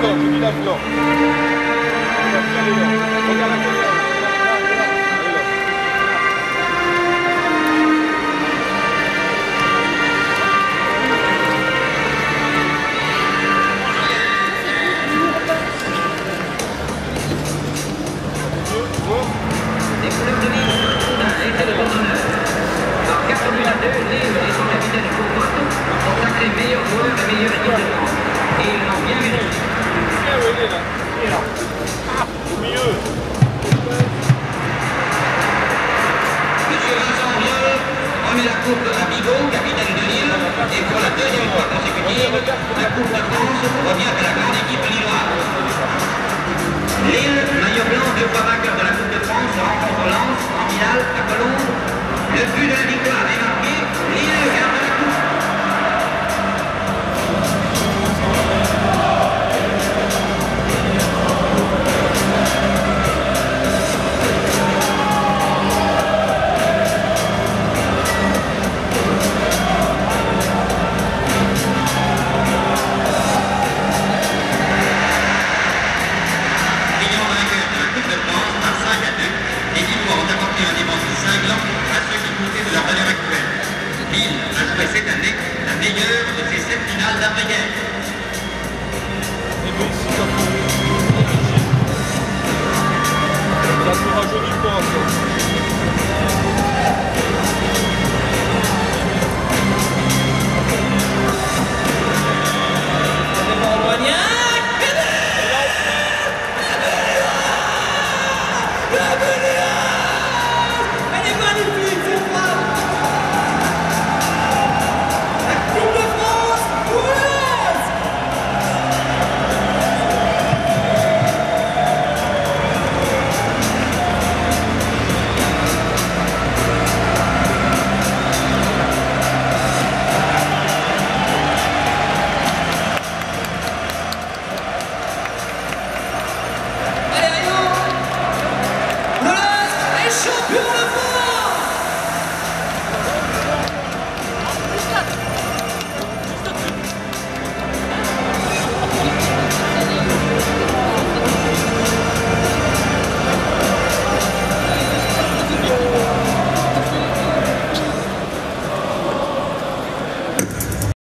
αυτό, μην. M. Vincent Riolle remet la Coupe à capitaine de Lille, et pour la deuxième fois consécutive, la Coupe de France revient à la grande équipe lilloise. Lille, maillot blanc, deux fois vainqueur de la Coupe de France, rencontre l'Anse en milieu à Colomb. Le but de la victoire. meilleur de ces sept finales d'après-guerre.